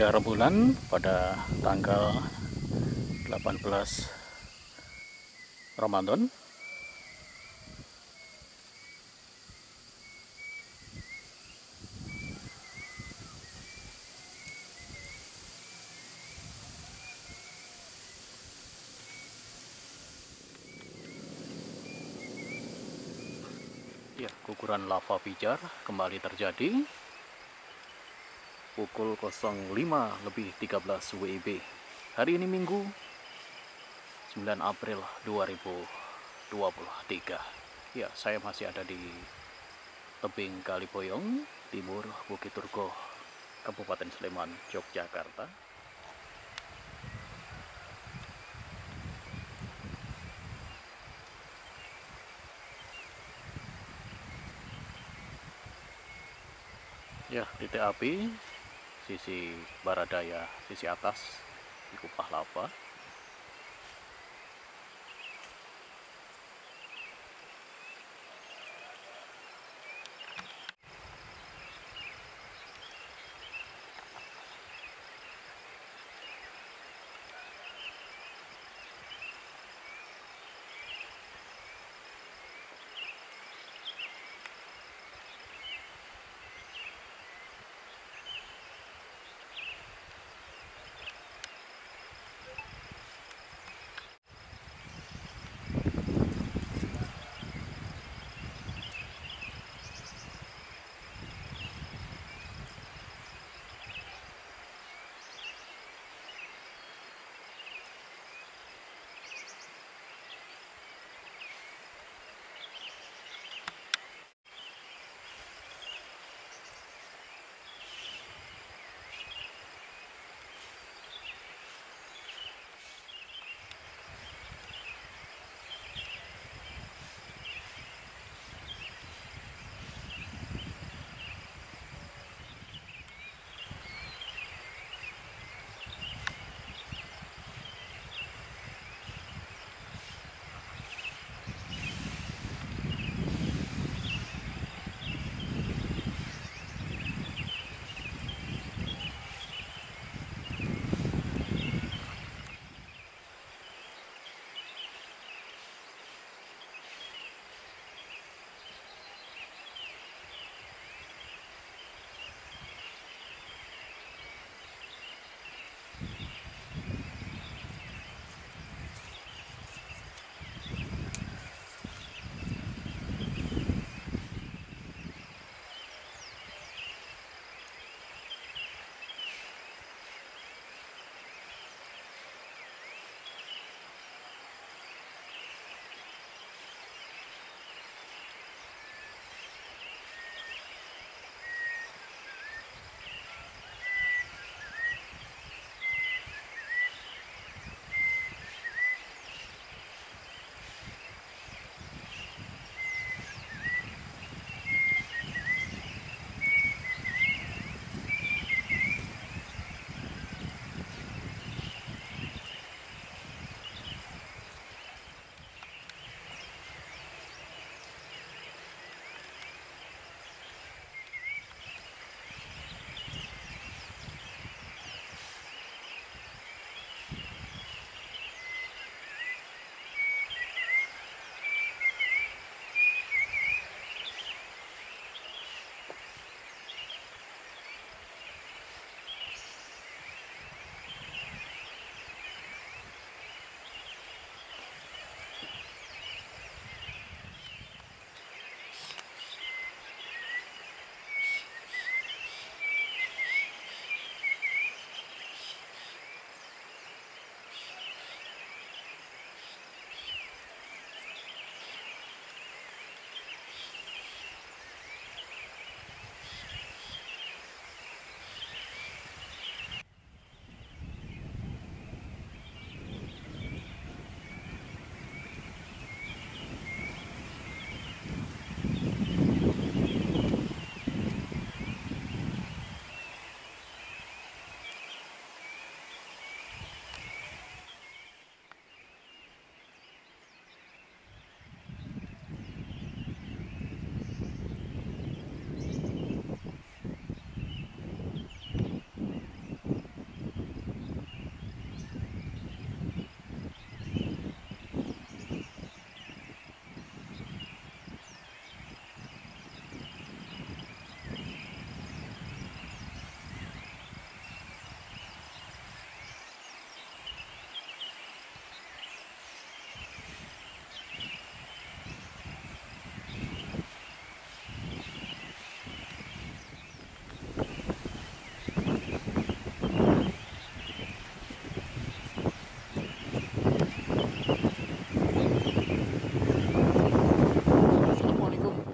ya rembulan pada tanggal 18 Ramadan. Ya, guguran lava pijar kembali terjadi pukul 05 lebih 13 WIB. Hari ini Minggu 9 April 2023. Ya, saya masih ada di tebing Kaliboyong, timur Bukit Turgo, Kabupaten Sleman, Yogyakarta. ya titik api sisi barat daya sisi atas di kupah lava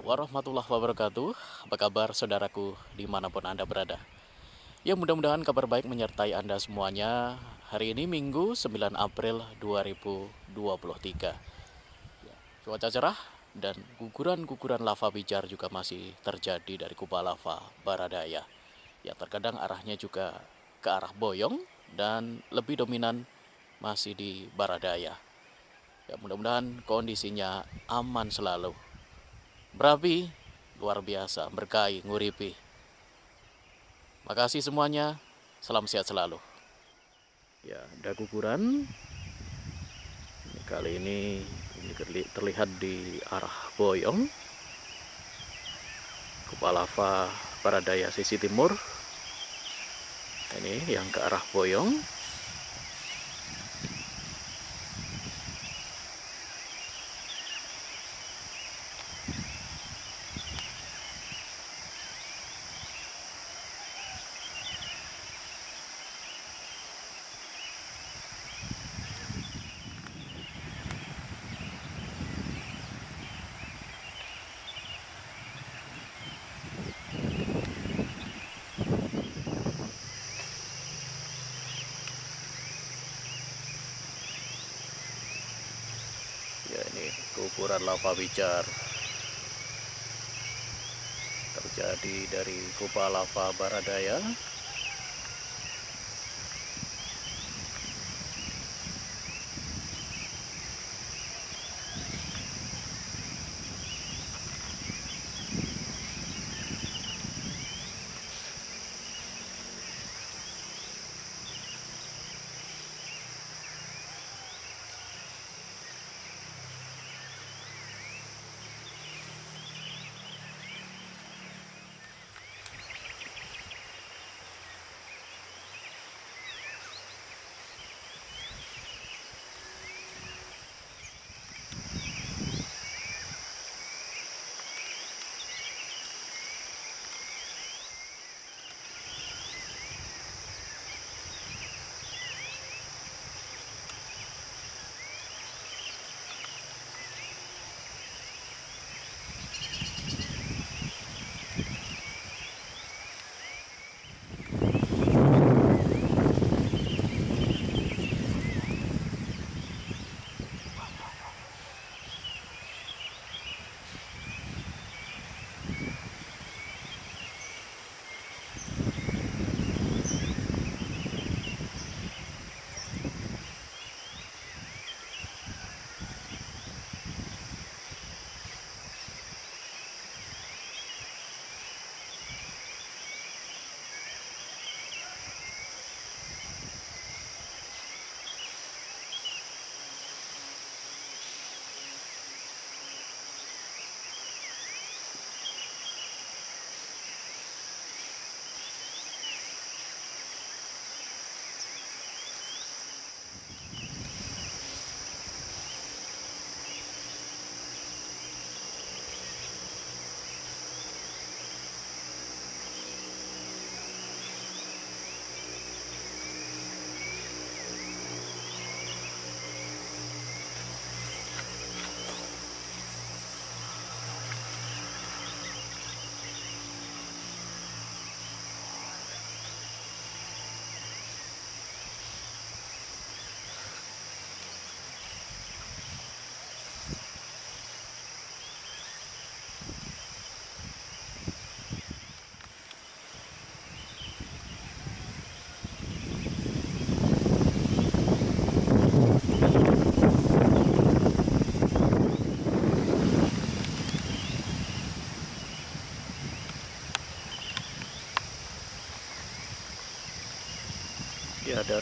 warahmatullahi wabarakatuh. Apa kabar saudaraku di mana pun Anda berada? Ya mudah-mudahan kabar baik menyertai Anda semuanya. Hari ini Minggu 9 April 2023 ya, Cuaca cerah dan guguran-guguran lava pijar juga masih terjadi dari kubah lava Baradaya. Yang terkadang arahnya juga ke arah Boyong dan lebih dominan masih di Baradaya. Ya mudah-mudahan kondisinya aman selalu berapi luar biasa berkahi nguripi. Makasih semuanya. Salam sehat selalu. Ya ada guguran. Ini kali ini terlihat di arah Boyong. Kepala lava Paradaya sisi timur. Ini yang ke arah Boyong guguran lava pijar terjadi dari kupa lava Baradaya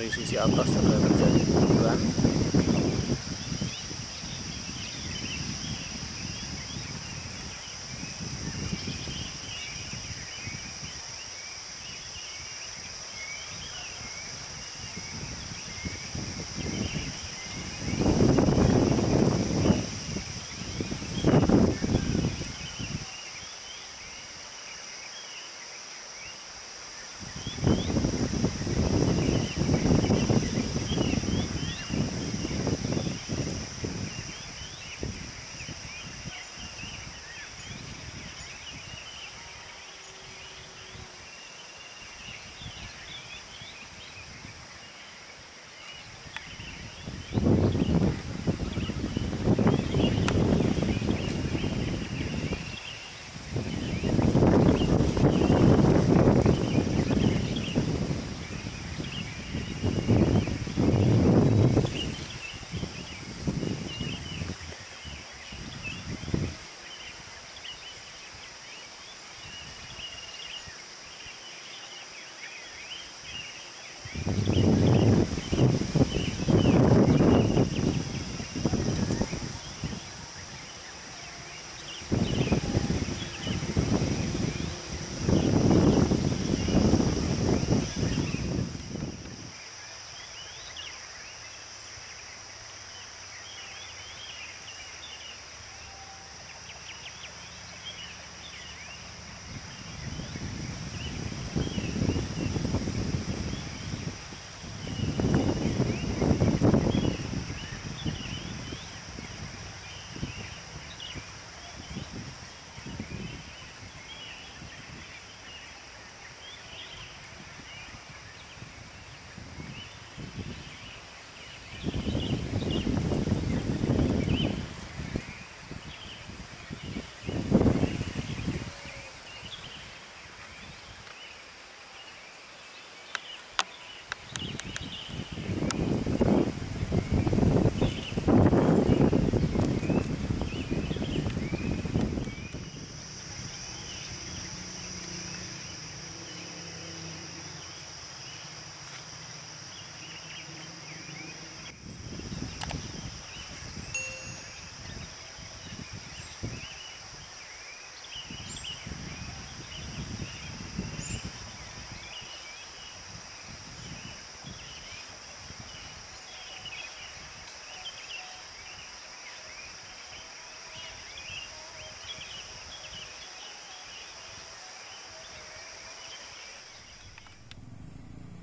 dari sisi atas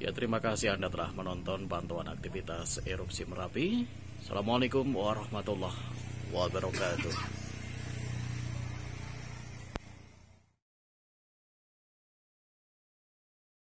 Ya terima kasih Anda telah menonton pantauan aktivitas erupsi Merapi. Assalamualaikum warahmatullahi wabarakatuh.